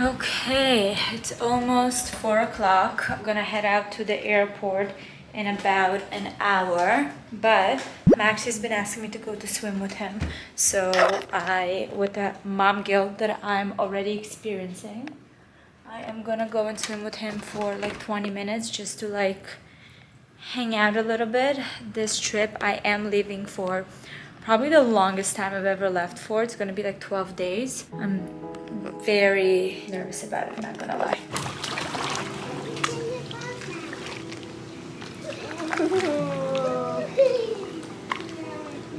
Okay, it's almost four o'clock. I'm gonna head out to the airport in about an hour, but Max has been asking me to go to swim with him. So I, with the mom guilt that I'm already experiencing, I am gonna go and swim with him for like 20 minutes just to like hang out a little bit. This trip I am leaving for probably the longest time I've ever left for. It's gonna be like 12 days. I'm very nervous about it, not gonna lie.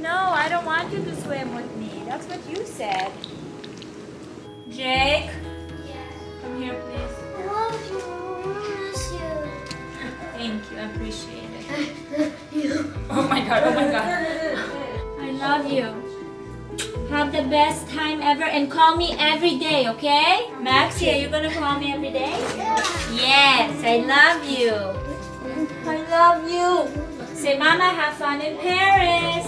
No, I don't want you to swim with me. That's what you said. Jake? Come here, please. I love you. I miss you. Thank you, I appreciate it. You. Oh my god, oh my god. I love you. Have the best time ever and call me every day, okay? Maxie, are you gonna call me every day? Yes, I love you. I love you. Say, Mama, have fun in Paris.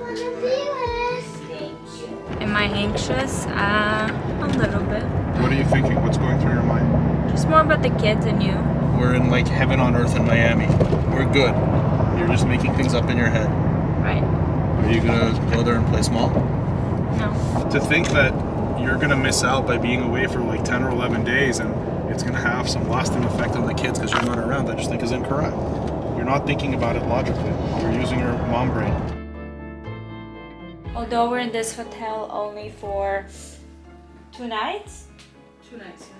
Want to be with? Am I anxious? Uh, a little bit. What are you thinking? What's going through your mind? Just more about the kids and you. We're in like heaven on earth in Miami. We're good. You're just making things up in your head. Right. Are you gonna go there and play small? No. To think that you're gonna miss out by being away for like 10 or 11 days and it's gonna have some lasting effect on the kids because you're not around, I just think is incorrect. You're not thinking about it logically. You're using your mom brain. Although we're in this hotel only for two nights, Two nights, yeah.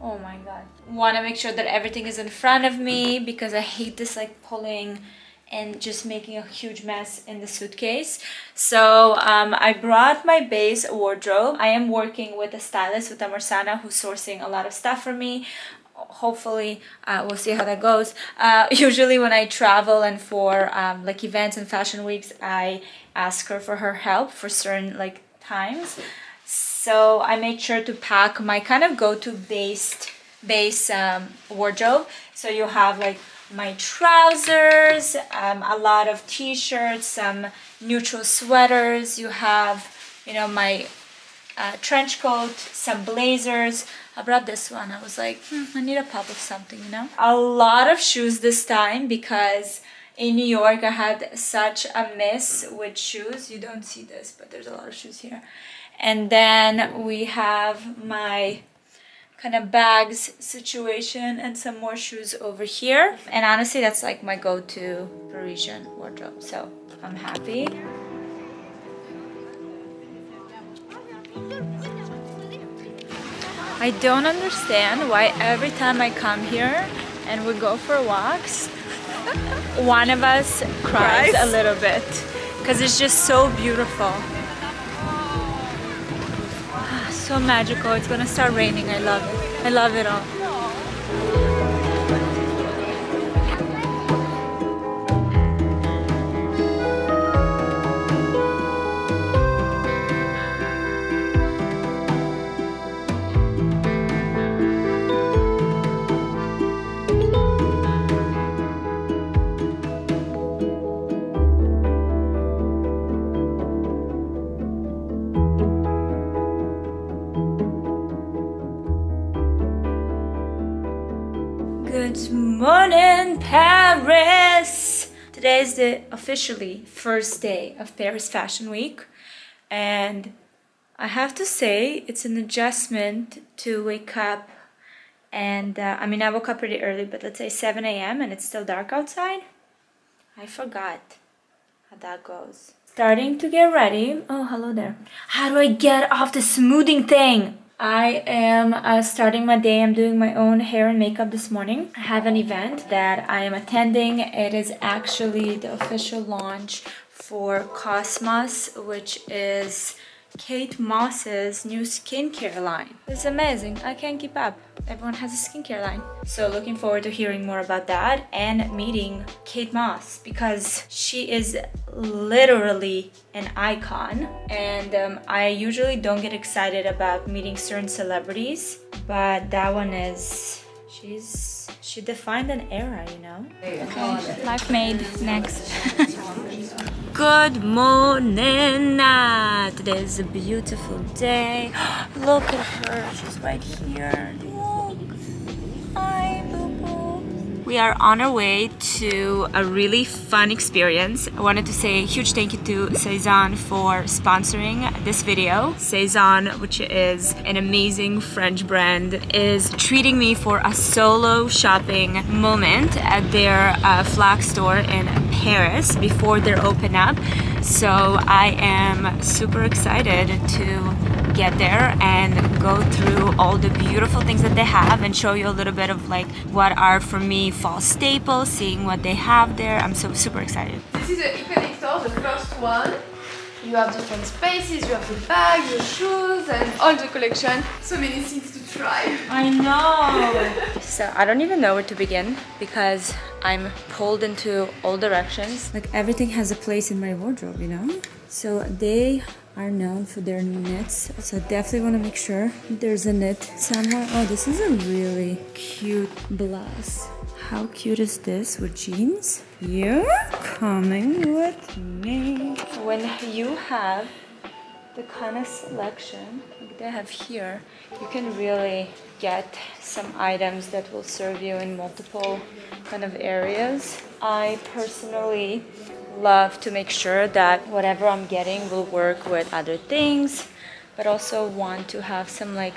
Oh my god. Want to make sure that everything is in front of me because I hate this like pulling and just making a huge mess in the suitcase. So um, I brought my base wardrobe. I am working with a stylist with Amarsana who's sourcing a lot of stuff for me. Hopefully, uh, we'll see how that goes. Uh, usually when I travel and for um, like events and fashion weeks, I ask her for her help for certain like times. So I made sure to pack my kind of go-to based base um, wardrobe. So you have like my trousers, um, a lot of t-shirts, some neutral sweaters. You have, you know, my uh, trench coat, some blazers. I brought this one. I was like, hmm, I need a pop of something, you know? A lot of shoes this time because in New York I had such a miss with shoes. You don't see this, but there's a lot of shoes here. And then we have my kind of bags situation and some more shoes over here. And honestly, that's like my go-to Parisian wardrobe. So I'm happy. I don't understand why every time I come here and we go for walks, one of us cries, a little bit because it's just so beautiful. So magical. It's gonna start raining. I love it. I love it all. The officially first day of Paris Fashion Week, and I have to say it's an adjustment to wake up. And uh, I mean, I woke up pretty early, but let's say 7 a.m., and it's still dark outside. I forgot how that goes. Starting to get ready. Oh, hello there. How do I get off the smoothing thing? I am uh, starting my day. I'm doing my own hair and makeup this morning. I have an event that I am attending. It is actually the official launch for Cosmoss, which is Kate Moss's new skincare line. It's amazing. I can't keep up. Everyone has a skincare line. So looking forward to hearing more about that and meeting Kate Moss because she is literally an icon. And um, I usually don't get excited about meeting certain celebrities, but that one is, she's, she defined an era, you know? Okay, life made next. Good morning. Ah, Today is a beautiful day. Look at her. She's right here. Look. Hi. We are on our way to a really fun experience. I wanted to say a huge thank you to Sézane for sponsoring this video. Sézane, which is an amazing French brand, is treating me for a solo shopping moment at their uh, flag store in Paris before they're open up. So I am super excited to get there and go through all the beautiful things that they have and show you a little bit of like what are for me fall staples, seeing what they have there. I'm so super excited. This is the e-connector, the first one. You have different spaces, you have the bag, the shoes, and all the collection. So many things to try. I know. so I don't even know where to begin because I'm pulled into all directions. Like everything has a place in my wardrobe, you know? So they are known for their knits. So I definitely want to make sure there's a knit somewhere. Oh, this is a really cute blouse. How cute is this with jeans? You're coming with me. When you have the kind of selection they have here, you can really get some items that will serve you in multiple kind of areas. I personally love to make sure that whatever I'm getting will work with other things, but also want to have some like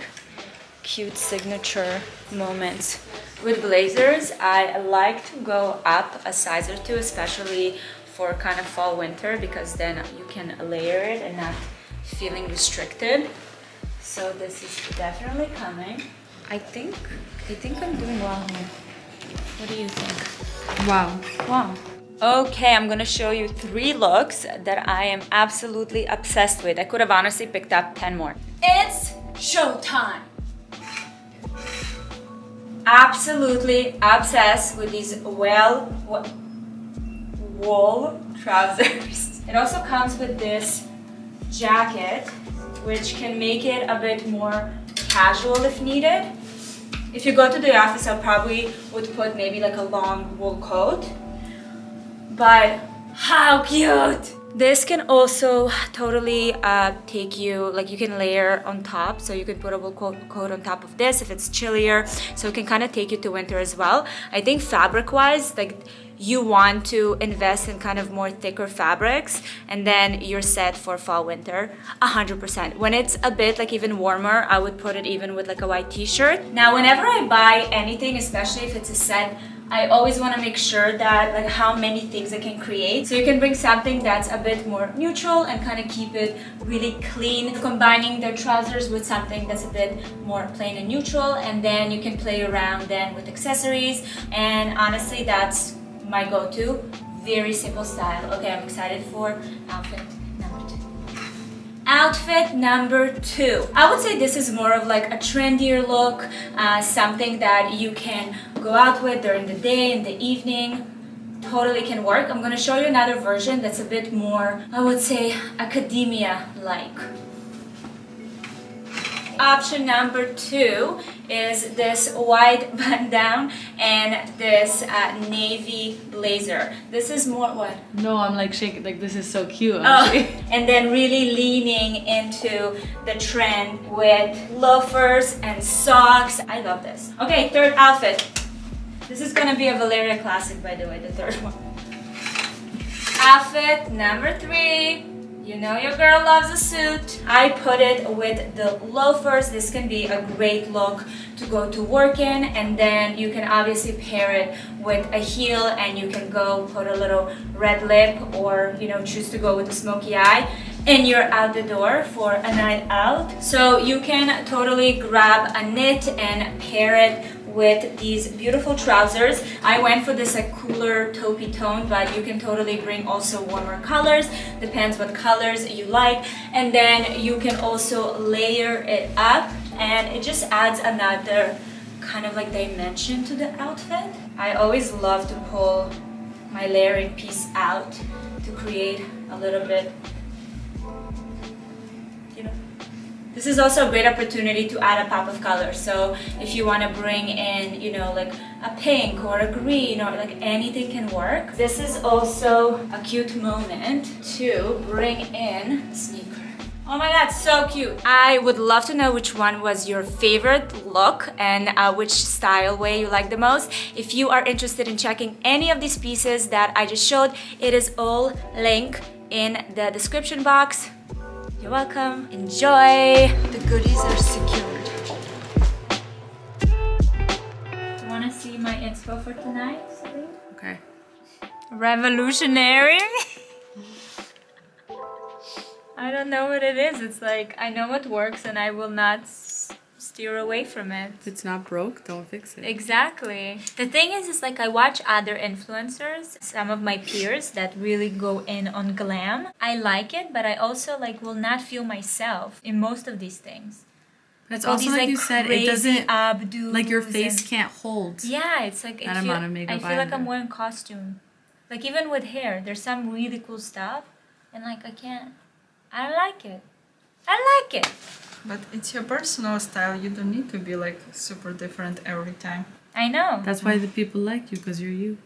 cute signature moments. With blazers, I like to go up a size or two, especially for kind of fall winter, because then you can layer it and not feeling restricted. So this is definitely coming. I think, I think I'm doing well here. What do you think? Wow. Wow. Okay, I'm gonna show you three looks that I am absolutely obsessed with. I could have honestly picked up 10 more. It's showtime! Absolutely obsessed with these well wool trousers. It also comes with this jacket, which can make it a bit more casual if needed. If you go to the office, I probably would put maybe like a long wool coat but how cute! This can also totally uh, take you, like you can layer on top. So you can put a wool coat, on top of this if it's chillier. So it can kind of take you to winter as well. I think fabric wise, like you want to invest in kind of more thicker fabrics and then you're set for fall winter 100% when it's a bit like even warmer i would put it even with like a white t-shirt now whenever i buy anything especially if it's a set I always want to make sure that like how many things I can create. So you can bring something that's a bit more neutral and kind of keep it really clean, combining their trousers with something that's a bit more plain and neutral. And then you can play around then with accessories. And honestly, that's my go-to. Very simple style. Okay, I'm excited for outfit number two. Outfit number two. I would say this is more of like a trendier look, uh, something that you can go out with during the day and the evening. Totally can work. I'm gonna show you another version that's a bit more, I would say, academia-like. Option number two is this white button down and this uh, navy blazer. This is more what? No, I'm like shaking. Like this is so cute. Oh, and then really leaning into the trend with loafers and socks. I love this. Okay, third outfit. This is gonna be a Valeria classic, by the way, the third one. Outfit number three. You know your girl loves a suit. I put it with the loafers. This can be a great look to go to work in and then you can obviously pair it with a heel and you can go put a little red lip or you know choose to go with a smoky eye and you're out the door for a night out. So you can totally grab a knit and pair it with these beautiful trousers. I went for this like cooler taupey tone, but you can totally bring also warmer colors. Depends what colors you like. And then you can also layer it up and it just adds another kind of like dimension to the outfit. I always love to pull my layering piece out to create a little bit, you know, This is also a great opportunity to add a pop of color. So if you want to bring in, you know, like a pink or a green or like anything can work. This is also a cute moment to bring in sneaker. Oh my god, so cute. I would love to know which one was your favorite look and uh, which style way you like the most. If you are interested in checking any of these pieces that I just showed, it is all linked in the description box. You're welcome. Enjoy. The goodies are secured. You want to see my inspo for tonight, Celine? Okay. Revolutionary? I don't know what it is. It's like, I know what works and I will not s- steer away from it. If it's not broke, don't fix it. Exactly. The thing is, is like I watch other influencers, some of my peers that really go in on glam. I like it, but I also like will not feel myself in most of these things. That's All also these, like you said, it doesn't abdos like your face can't hold. yeah, it's like That I feel, amount of makeup I feel like I'm wearing costume. Like even with hair, there's some really cool stuff, and like I can't. I don't like it. I like it. But it's your personal style. You don't need to be like super different every time. I know. That's why the people like you because you're you.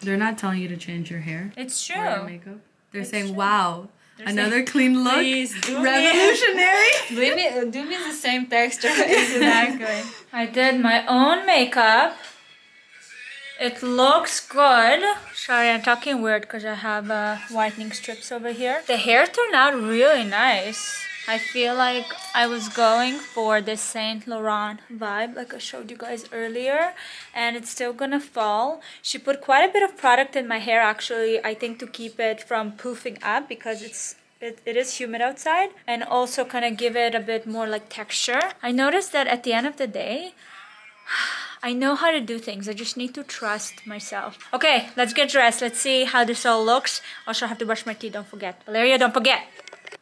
They're not telling you to change your hair It's or your true. makeup. They're It's saying, true. "Wow, They're another clean look, Please do me- revolutionary." Do me, do me the same texture. Exactly. I did my own makeup. It looks good. Sorry, I'm talking weird because I have uh, whitening strips over here. The hair turned out really nice. I feel like I was going for the Saint Laurent vibe like I showed you guys earlier and it's still gonna fall. She put quite a bit of product in my hair actually I think to keep it from poofing up because it's it, it is humid outside and also kind of give it a bit more like texture. I noticed that at the end of the day I know how to do things. I just need to trust myself. Okay, let's get dressed. Let's see how this all looks. Also, I have to brush my teeth. Don't forget. Valeria, don't forget.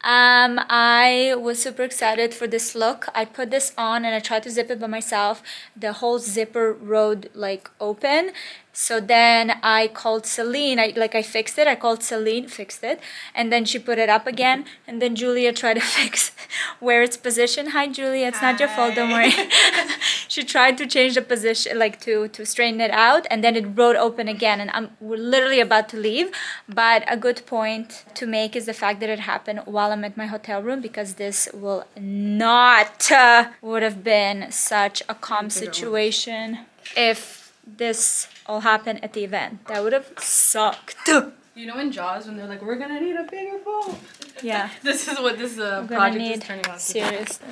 Um, I was super excited for this look. I put this on and I tried to zip it by myself. The whole zipper rode like open. So then I called Celine. I like I fixed it. I called Celine, fixed it, and then she put it up again. And then Julia tried to fix where it's positioned. Hi, Julia. It's not your fault. Don't worry. she tried to change the position, like to to straighten it out, and then it rode open again. And I'm we're literally about to leave. But a good point to make is the fact that it happened while I'm at my hotel room because this will not uh, would have been such a calm situation if this all happened at the event. That would have sucked. You know in Jaws when they're like, "We're gonna need a bigger boat. Yeah, This is what this uh, I'm project need is turning out to seriously.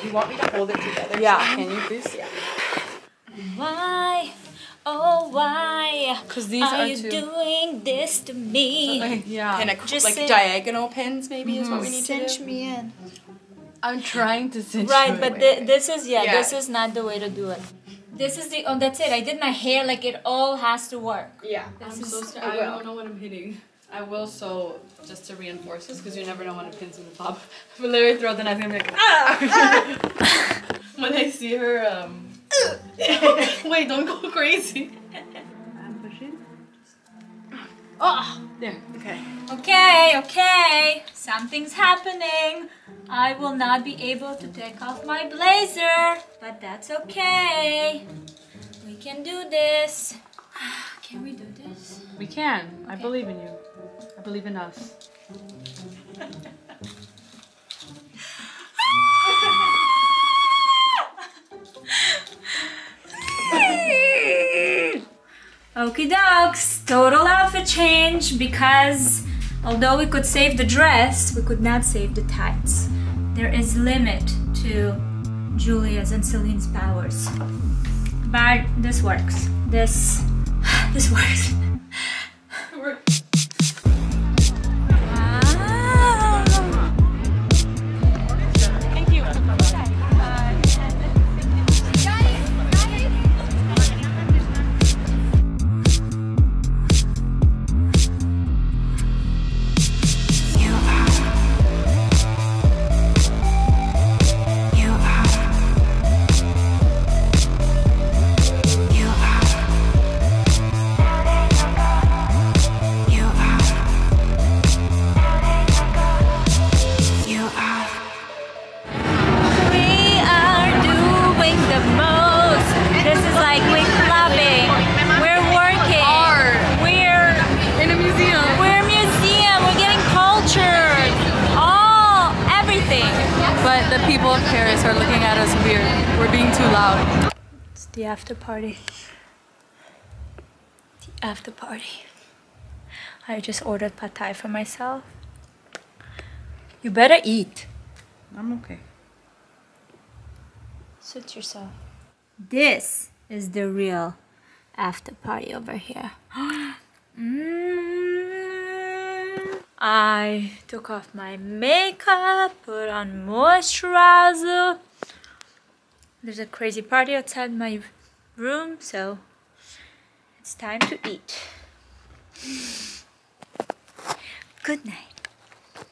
Do you want me to hold it together? Yeah. Can you please? Yeah. Why, oh why, Because these are are you two. doing this to me? Yeah. Kind of Just like cinch- diagonal pins, maybe, is what we need Cinch to do. me in. I'm trying to cinch. Right, you. but thi- this is yeah, Yeah. this is not the way to do it. This is the oh that's it. I did my hair like it all has to work. Yeah. I'm This so scared. I don't know what I'm hitting. I will so just to reinforce this because you never know when a pin's gonna pop. Valeria throw the knife and be like, ah! when I see her, um. Wait, don't go crazy. I'm pushing. Oh, there. Okay. Okay, okay. Something's happening. I will not be able to take off my blazer, but that's okay. We can do this. Can we do this? We can. I believe in you. I believe in us. Okie dokes, total outfit change because although we could save the dress, we could not save the tights. There is limit to Julia's and Celine's powers. But this works. This this works. Are looking at us weird. We're being too loud. It's the after party. The after party. I just ordered pad thai for myself. You better eat. I'm okay. Suit yourself. This is the real after party over here. Mm. I took off my makeup, put on moisturizer. There's a crazy party outside my room, so it's time to eat. Good night.